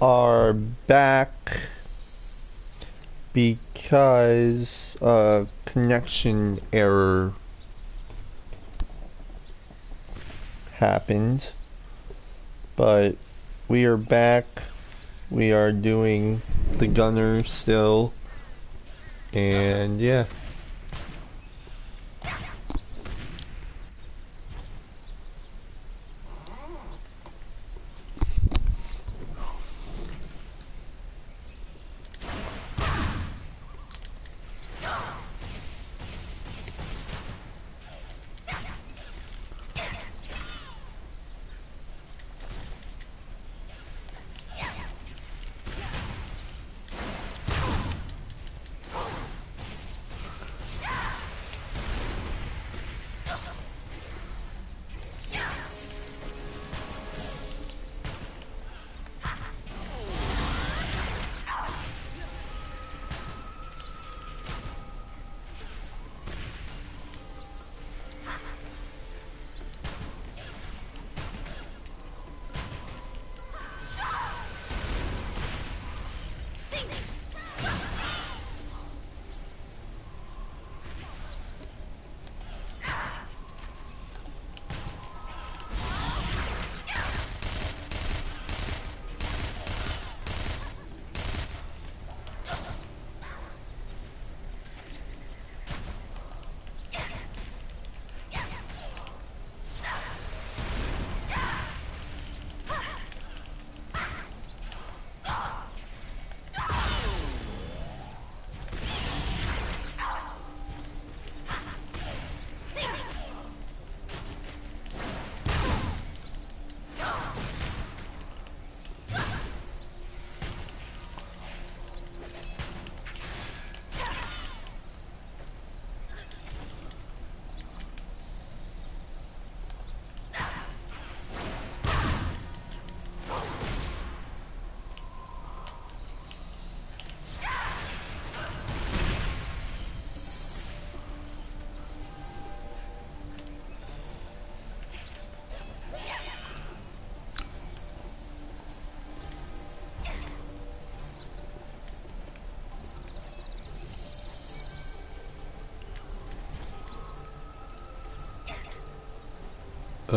are back because a connection error happened. But we are back. We are doing the gunner still. And yeah.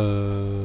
Uh.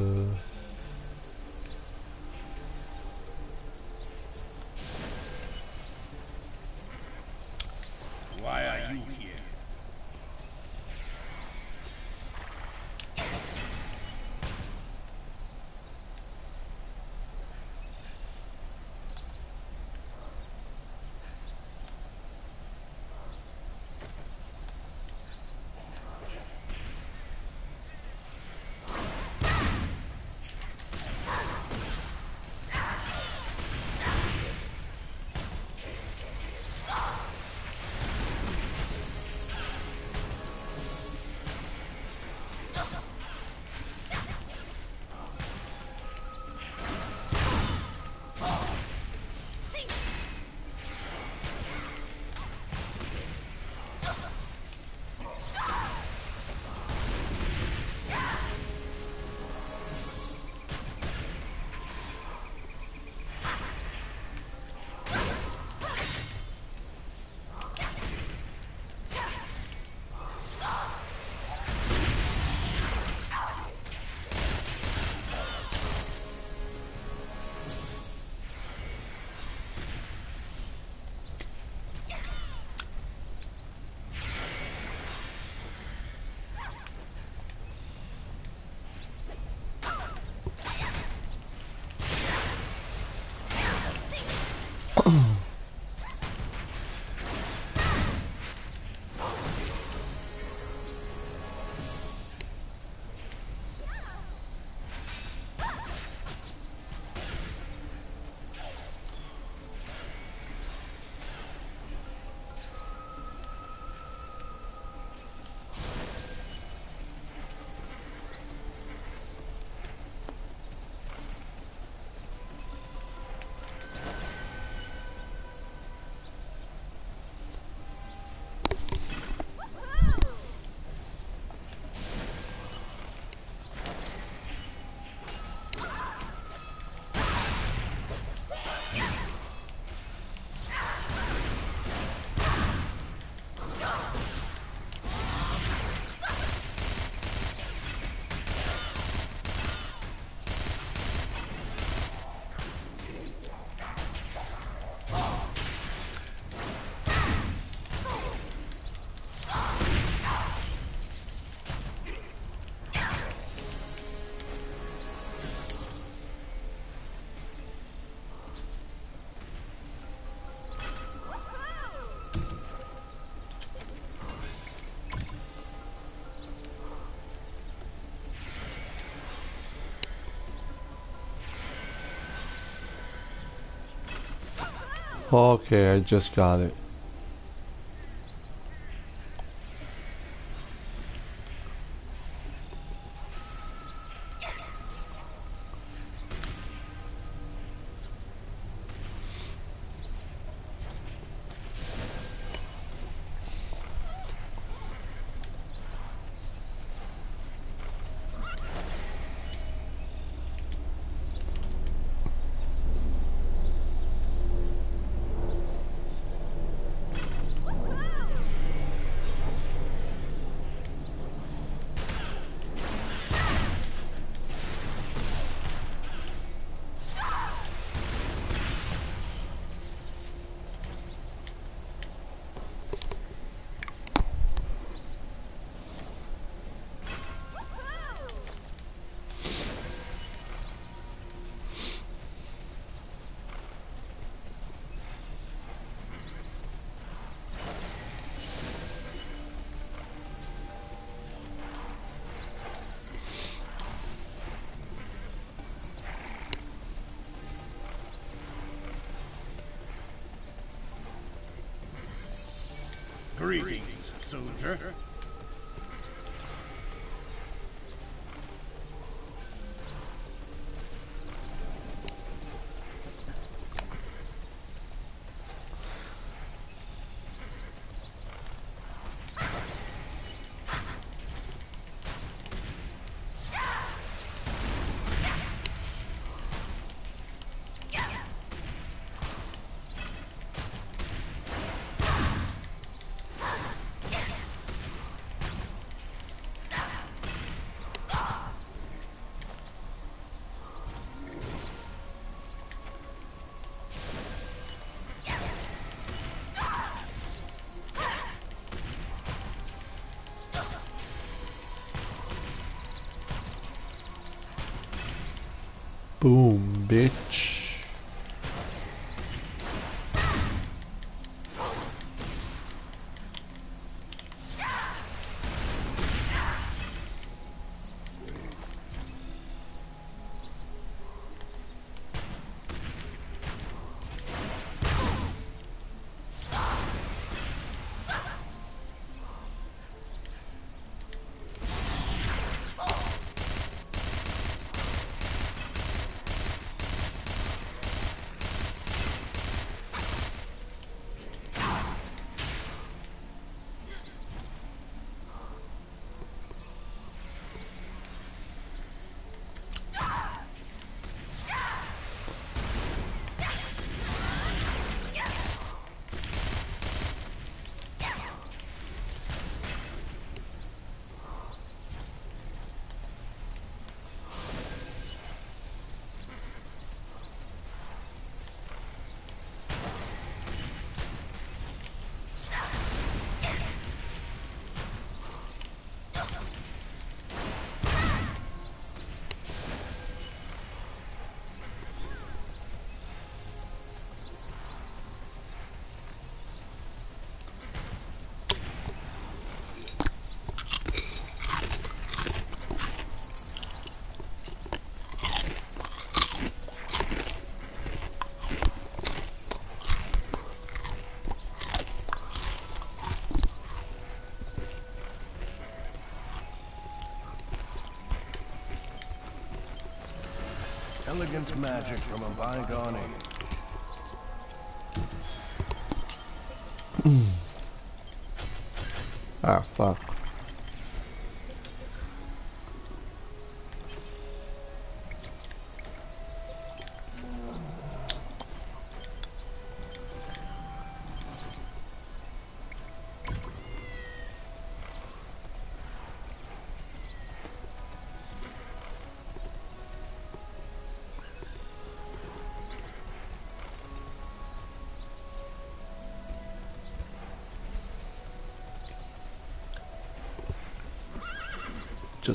Okay, I just got it. Greetings, soldier. Boom, bitch. Elegant magic from a bygone age. Ah, fuck.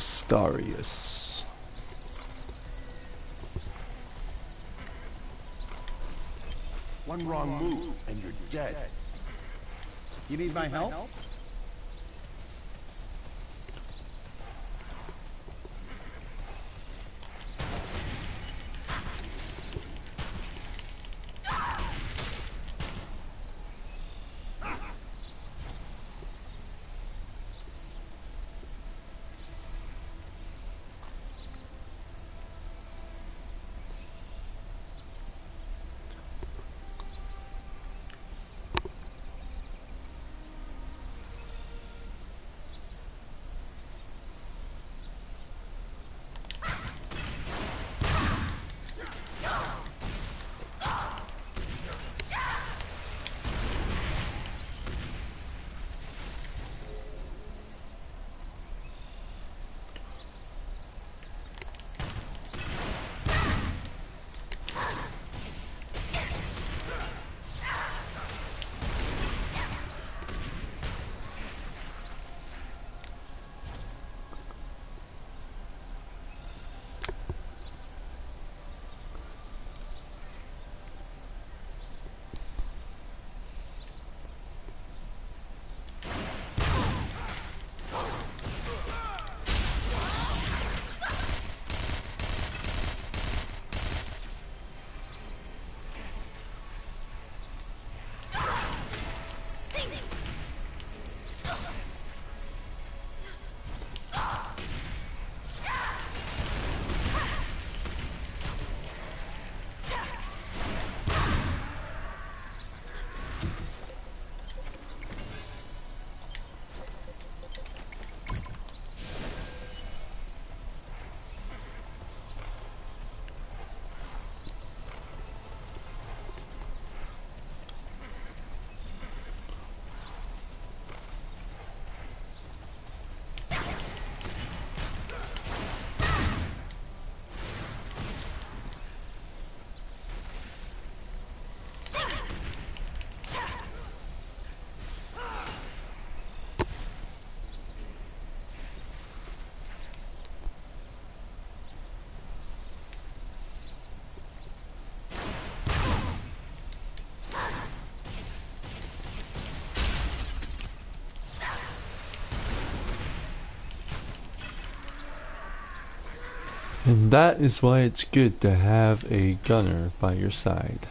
Justarius. One wrong move, and you're dead. You need my help? And that is why it's good to have a gunner by your side.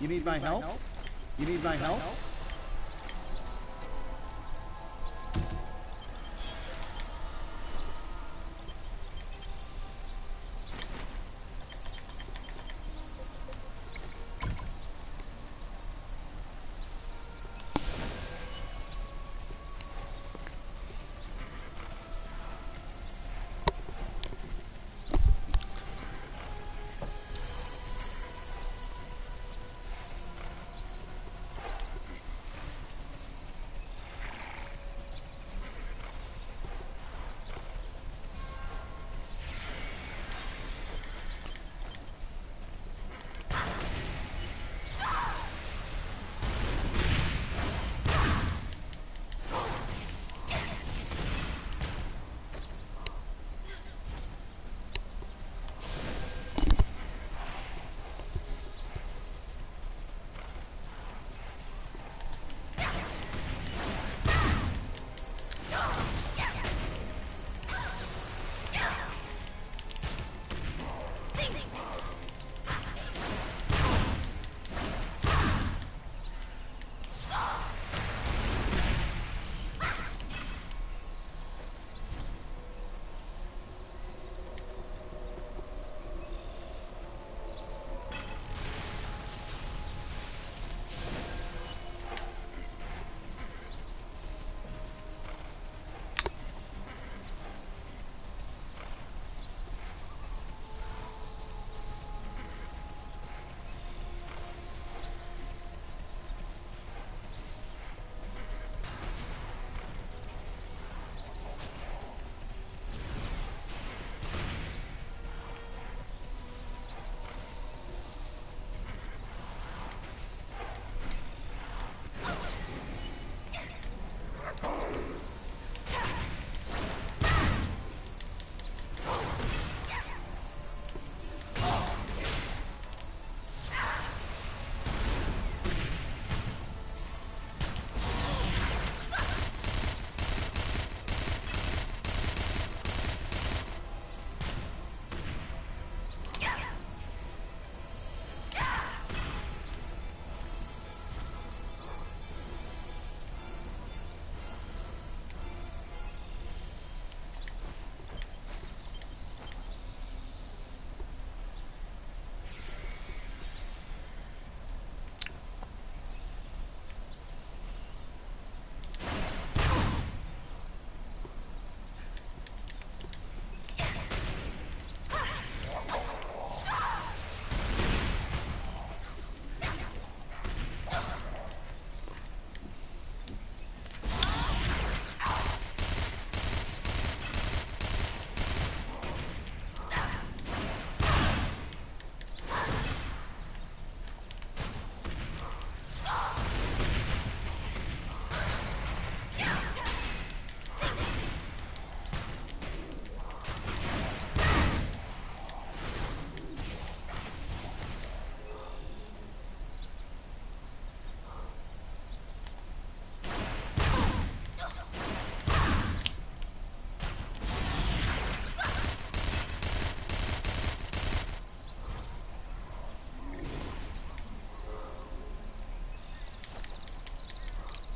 You need my help?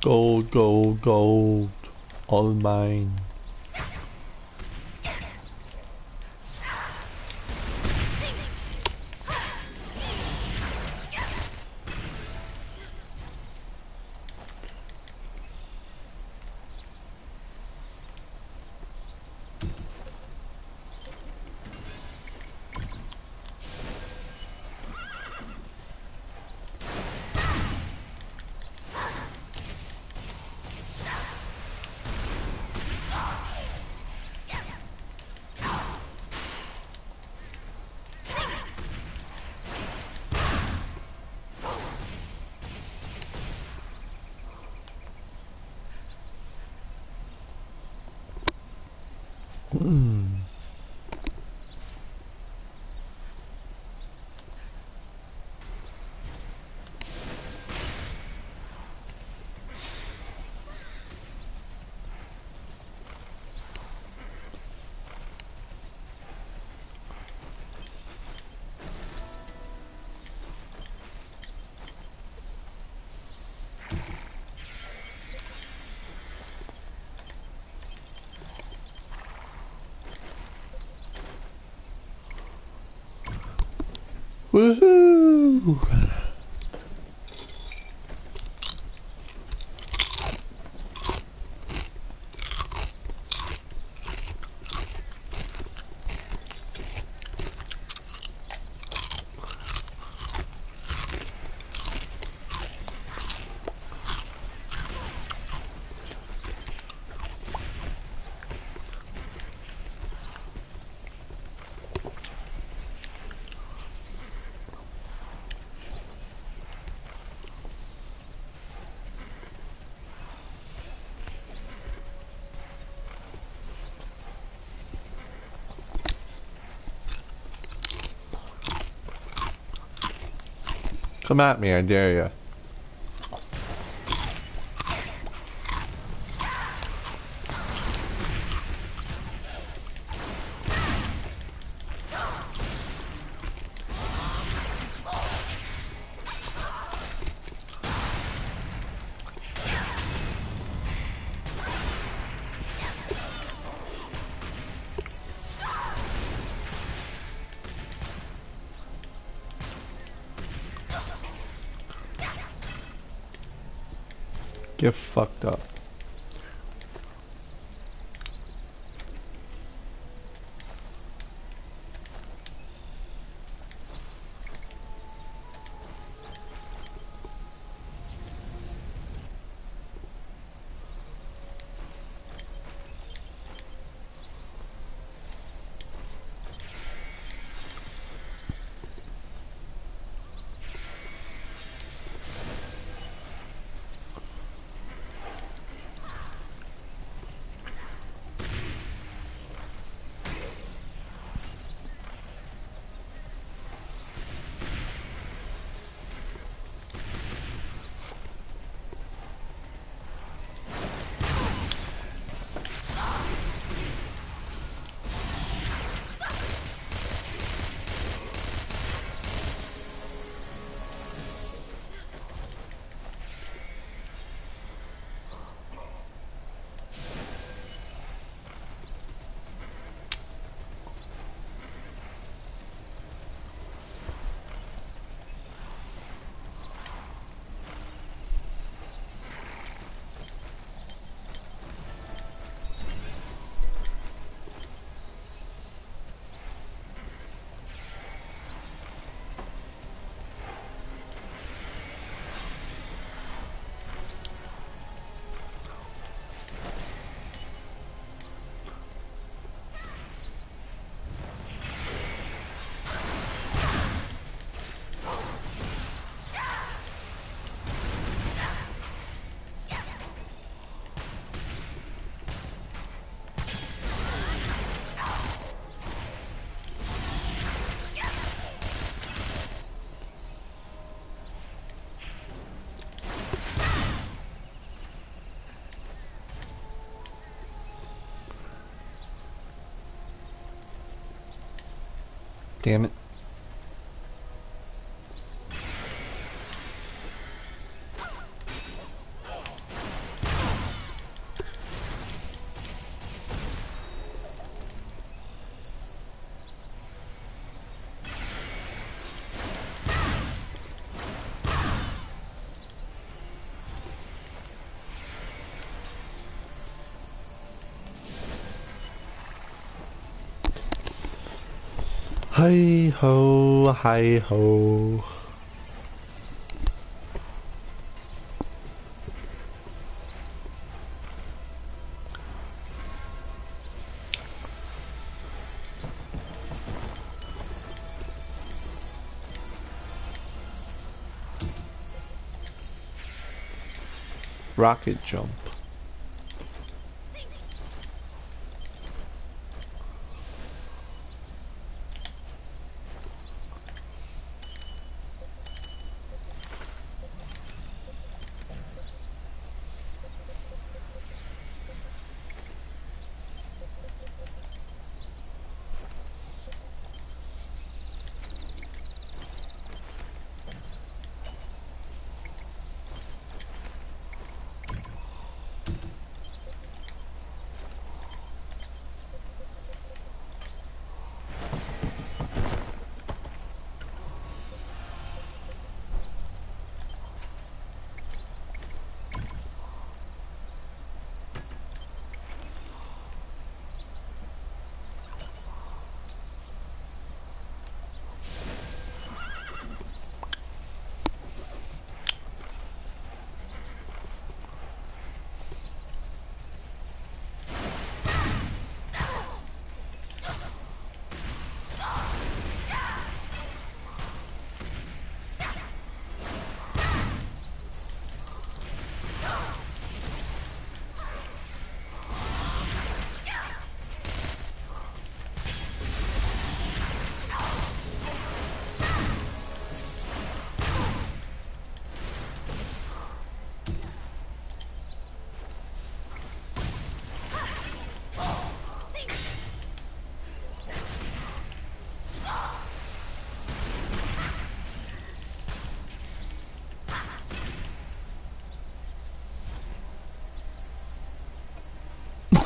Gold, gold, gold. All mine. Woohoo! Come at me, I dare you. Get fucked up. Damn it. Hi ho, hi ho. Rocket jump.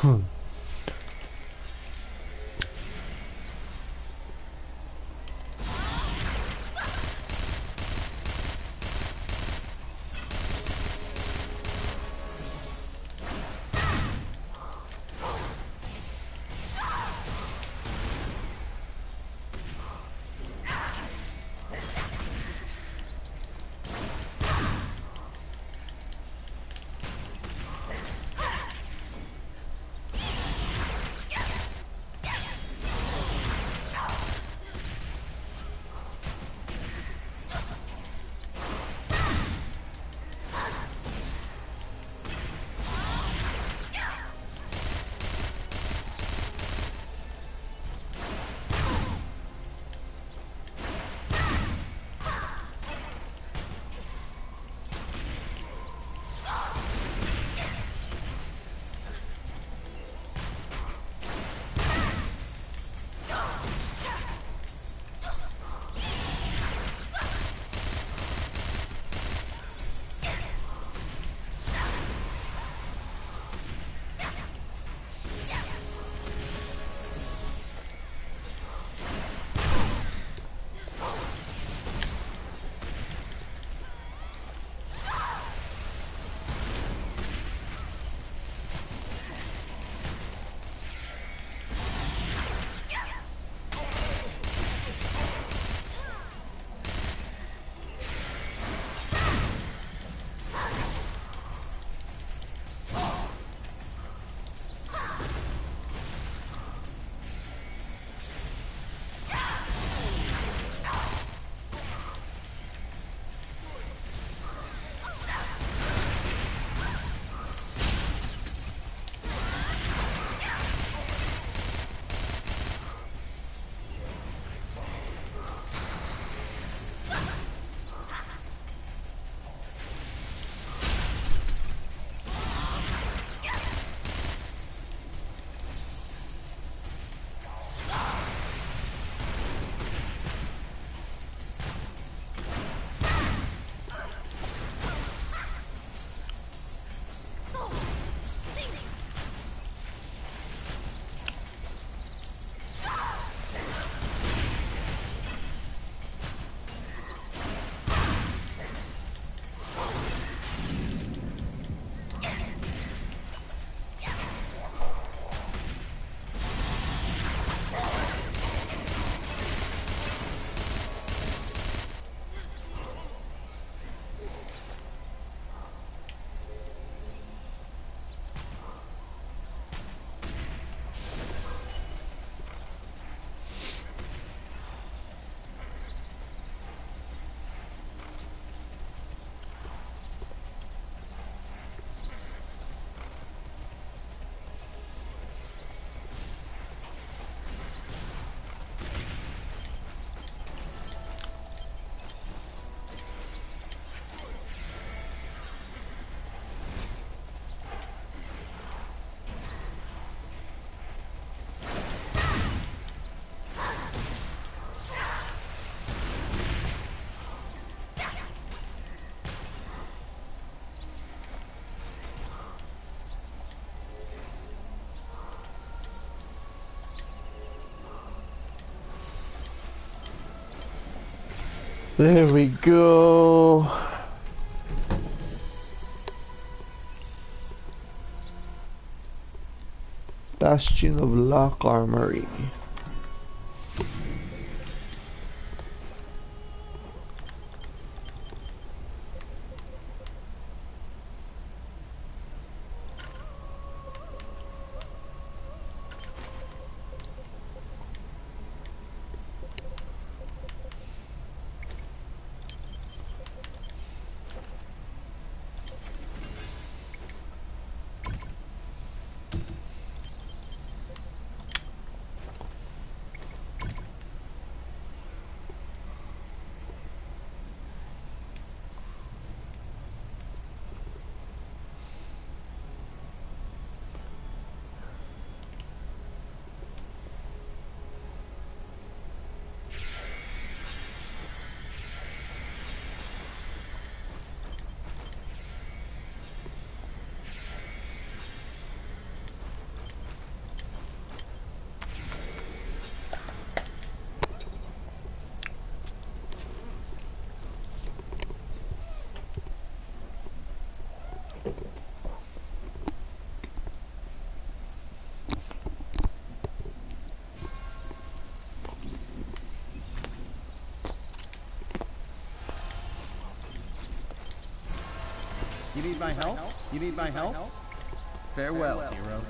哼 There we go. Bastion of Lok Armory. You need my help? You need my help? Farewell, hero.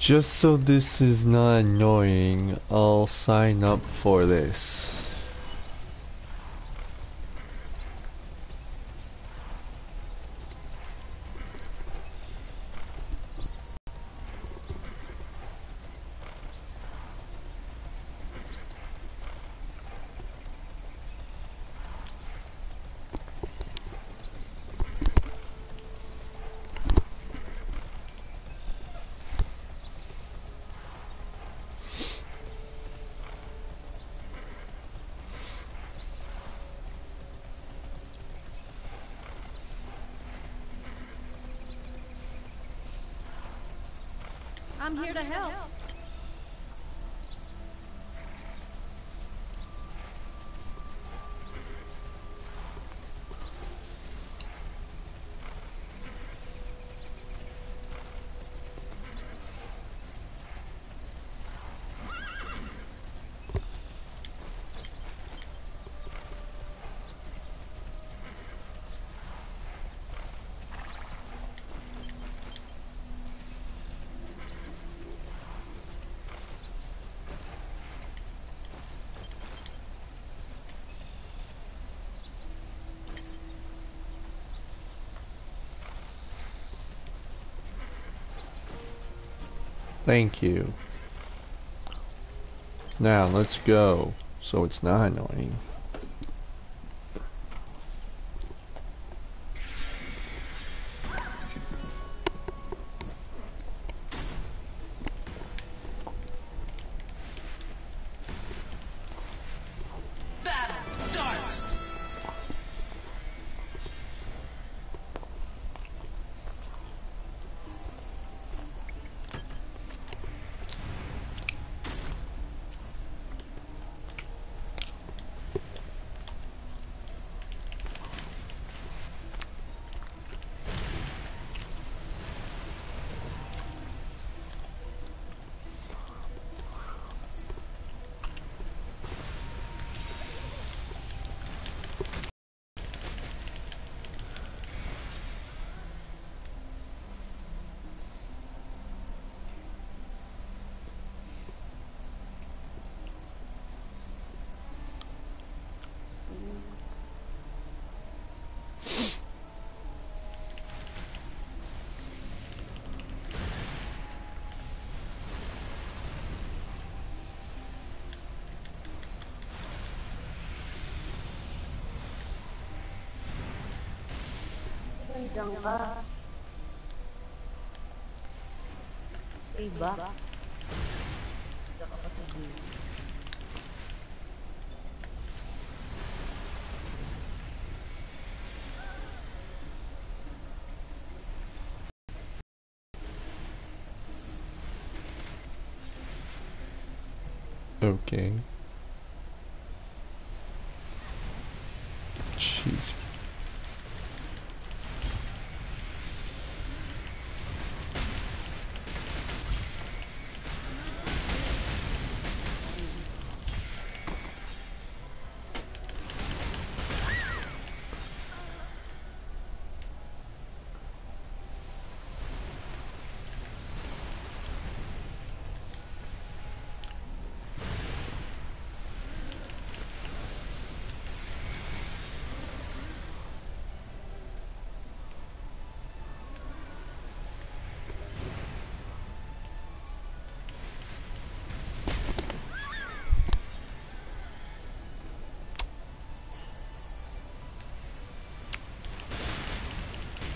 Just so this is not annoying, I'll sign up for this. I'm here to help. Thank you. Now, let's go, so it's not annoying. Okay. Jeez.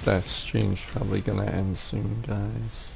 That stream's probably gonna end soon, guys.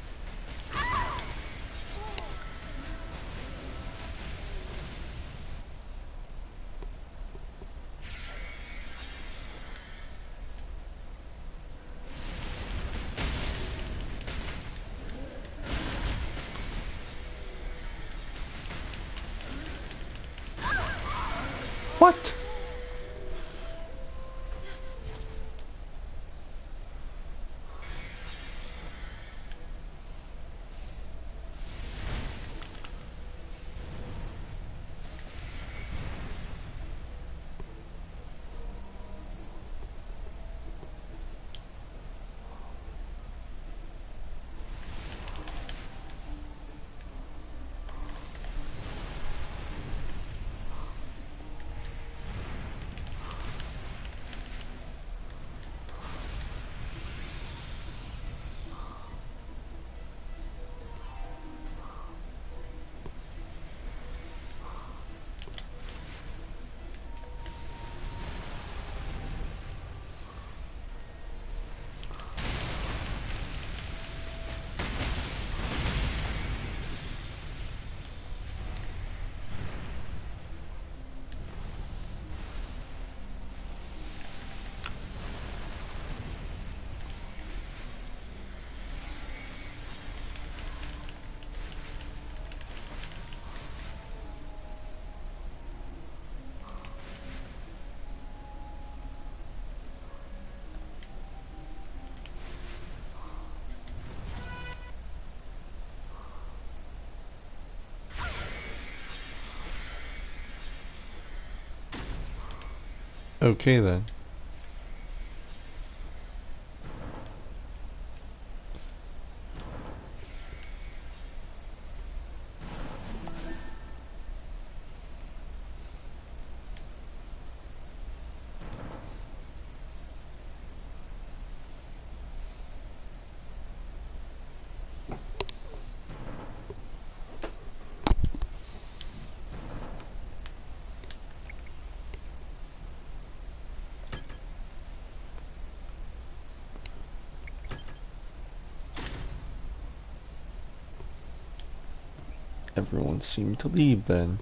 Okay then. Everyone seemed to leave then.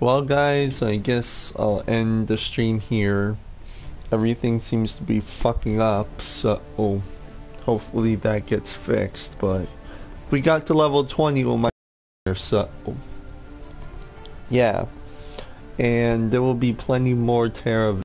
Well guys, I guess I'll end the stream here everything seems to be fucking up, so hopefully that gets fixed, but we got to level 20 with my so yeah. And there will be plenty more TERA